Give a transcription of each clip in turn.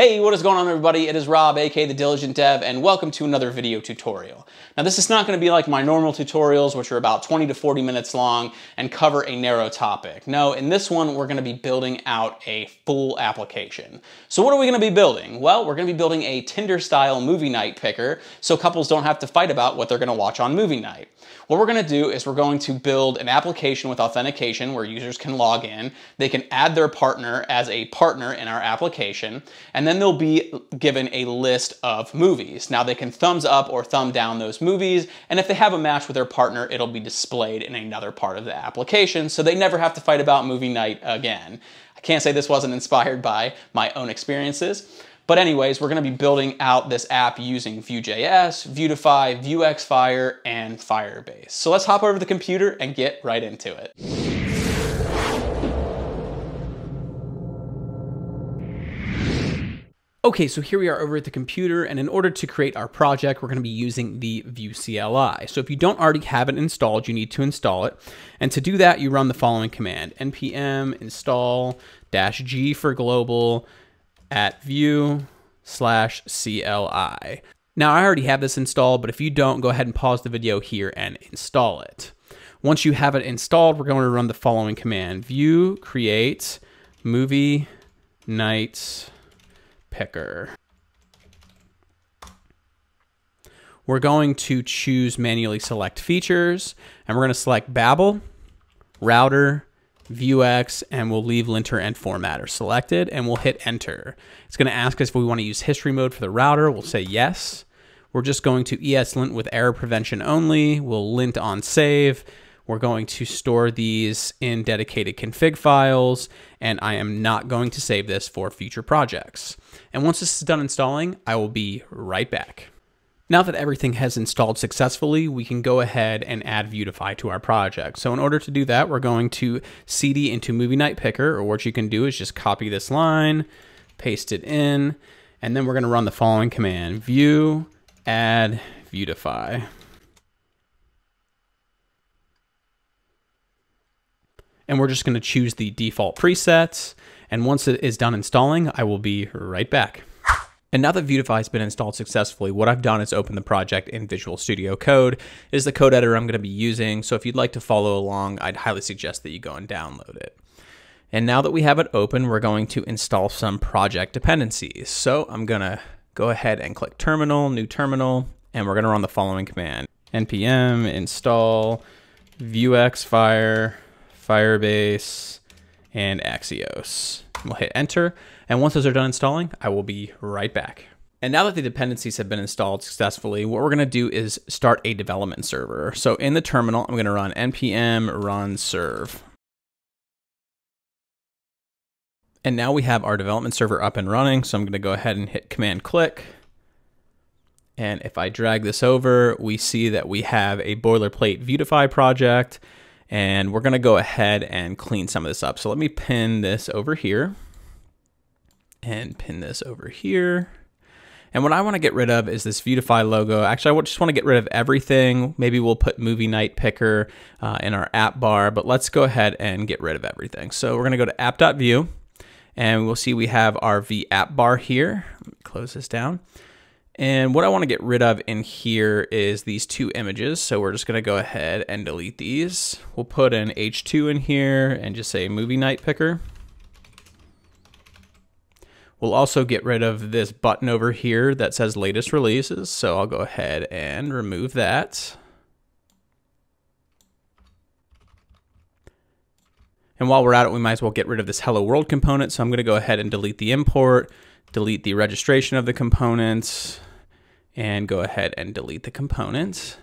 Hey, what is going on everybody? It is Rob, aka The Diligent Dev, and welcome to another video tutorial. Now this is not gonna be like my normal tutorials, which are about 20 to 40 minutes long and cover a narrow topic. No, in this one, we're gonna be building out a full application. So what are we gonna be building? Well, we're gonna be building a Tinder-style movie night picker so couples don't have to fight about what they're gonna watch on movie night. What we're gonna do is we're going to build an application with authentication where users can log in, they can add their partner as a partner in our application, and then they'll be given a list of movies. Now they can thumbs up or thumb down those movies, and if they have a match with their partner, it'll be displayed in another part of the application, so they never have to fight about movie night again. I can't say this wasn't inspired by my own experiences, but anyways, we're gonna be building out this app using Vue.js, Vuetify, Vuexfire, and Firebase. So let's hop over to the computer and get right into it. Okay, so here we are over at the computer, and in order to create our project, we're gonna be using the Vue CLI. So if you don't already have it installed, you need to install it. And to do that, you run the following command, npm install dash g for global at vue slash CLI. Now I already have this installed, but if you don't, go ahead and pause the video here and install it. Once you have it installed, we're going to run the following command, vue create movie night picker. We're going to choose manually select features, and we're going to select Babel, router, Vuex, and we'll leave linter and formatter selected, and we'll hit enter. It's going to ask us if we want to use history mode for the router. We'll say yes. We're just going to ESLint with error prevention only. We'll lint on save. We're going to store these in dedicated config files, and I am not going to save this for future projects. And once this is done installing, I will be right back. Now that everything has installed successfully, we can go ahead and add Vuetify to our project. So in order to do that, we're going to cd into Movie Night Picker, or what you can do is just copy this line, paste it in, and then we're going to run the following command, vue add Vuetify. And we're just going to choose the default presets. And once it is done installing, I will be right back. And now that Vuetify has been installed successfully, what I've done is open the project in Visual Studio Code. It is the code editor I'm going to be using, so if you'd like to follow along, I'd highly suggest that you go and download it. And now that we have it open, we're going to install some project dependencies. So I'm going to go ahead and click Terminal, New Terminal, and we're going to run the following command. npm install vuexfire, firebase, and Axios. We'll hit enter. And once those are done installing, I will be right back. And now that the dependencies have been installed successfully, what we're going to do is start a development server. So in the terminal, I'm going to run npm run serve. And now we have our development server up and running. So I'm going to go ahead and hit command click. And if I drag this over, we see that we have a boilerplate Vuetify project. And we're to go ahead and clean some of this up. So let me pin this over here and pin this over here. And what I want to get rid of is this Vuetify logo. Actually, I just want to get rid of everything. Maybe we'll put Movie Night Picker uh, in our app bar, but let's go ahead and get rid of everything. So we're to go to app.vue, and we'll see we have our V app bar here. close this down. And what I want to get rid of in here is these two images. So we're just going to go ahead and delete these. We'll put an H2 in here and just say Movie Night Picker. We'll also get rid of this button over here that says latest releases. So I'll go ahead and remove that. And while we're at it, we might as well get rid of this hello world component. So I'm going to go ahead and delete the import, delete the registration of the components, and go ahead and delete the component.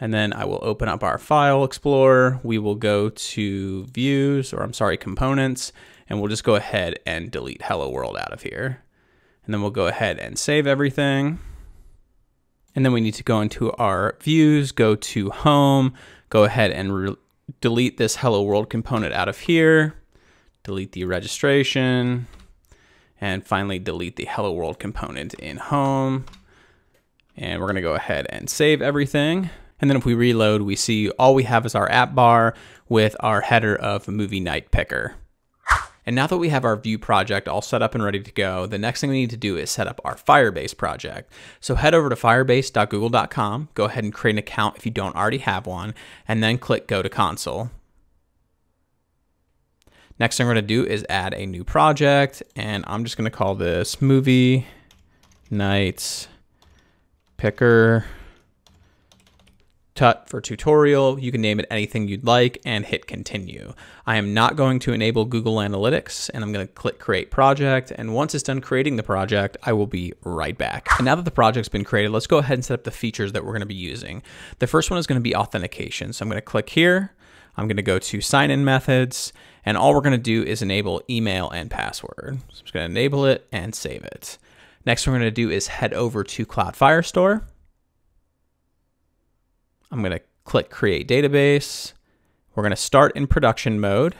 And then I will open up our file explorer. We will go to views, or I'm sorry, components, and we'll just go ahead and delete hello world out of here. And then we'll go ahead and save everything. And then we need to go into our views, go to home, go ahead and delete this hello world component out of here, delete the registration, and finally delete the hello world component in home. And we're gonna go ahead and save everything. And then if we reload, we see all we have is our app bar with our header of movie night picker. And now that we have our Vue project all set up and ready to go, the next thing we need to do is set up our Firebase project. So head over to firebase.google.com, go ahead and create an account if you don't already have one, and then click Go to Console. Next thing we're going to do is add a new project, and I'm just going to call this Movie Nights Picker tut for tutorial. You can name it anything you'd like and hit continue. I am not going to enable Google Analytics and I'm going to click create project. And once it's done creating the project, I will be right back. And now that the project's been created, let's go ahead and set up the features that we're going to be using. The first one is going to be authentication. So I'm going to click here. I'm going to go to sign in methods and all we're going to do is enable email and password. So I'm just going to enable it and save it. Next, we're going to do is head over to Cloud Firestore. I'm going to click create database. We're going to start in production mode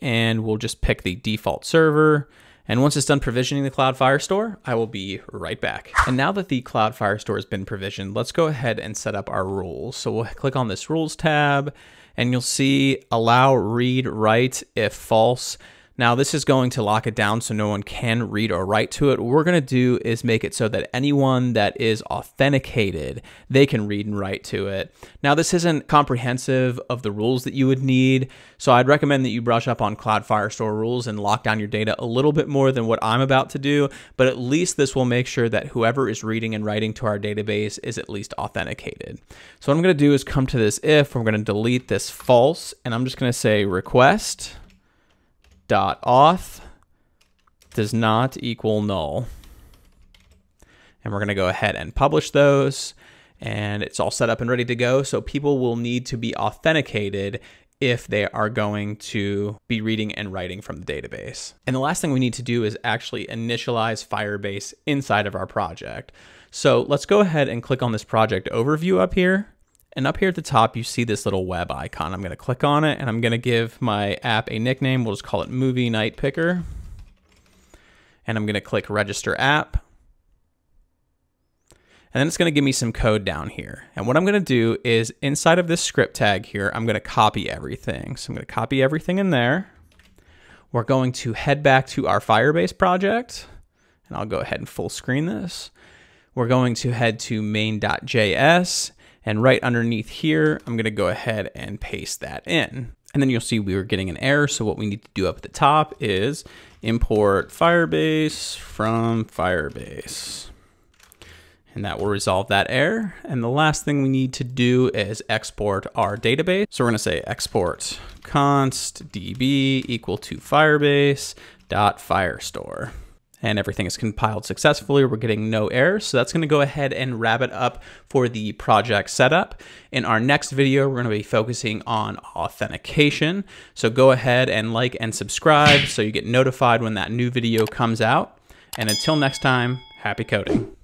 and we'll just pick the default server. And once it's done provisioning the Cloud Firestore, I will be right back. And now that the Cloud Firestore has been provisioned, let's go ahead and set up our rules. So we'll click on this rules tab and you'll see allow read write if false. Now this is going to lock it down so no one can read or write to it. What we're going to do is make it so that anyone that is authenticated, they can read and write to it. Now this isn't comprehensive of the rules that you would need, so I'd recommend that you brush up on Cloud Firestore rules and lock down your data a little bit more than what I'm about to do, but at least this will make sure that whoever is reading and writing to our database is at least authenticated. So what I'm going to do is come to this if, we're going to delete this false, and I'm just going to say request dot auth does not equal null. And we're going to go ahead and publish those and it's all set up and ready to go. So people will need to be authenticated if they are going to be reading and writing from the database. And the last thing we need to do is actually initialize Firebase inside of our project. So let's go ahead and click on this project overview up here. And up here at the top, you see this little web icon. I'm going to click on it and I'm going to give my app a nickname. We'll just call it Movie Night Picker. And I'm going to click Register App. And then it's going to give me some code down here. And what I'm going to do is inside of this script tag here, I'm going to copy everything. So I'm going to copy everything in there. We're going to head back to our Firebase project. And I'll go ahead and full screen this. We're going to head to main.js and right underneath here, I'm gonna go ahead and paste that in. And then you'll see we were getting an error. So what we need to do up at the top is import Firebase from Firebase. And that will resolve that error. And the last thing we need to do is export our database. So we're gonna say export const db equal to firebase dot firestore and everything is compiled successfully. We're getting no errors. So that's going to go ahead and wrap it up for the project setup. In our next video, we're going to be focusing on authentication. So go ahead and like and subscribe so you get notified when that new video comes out. And until next time, happy coding.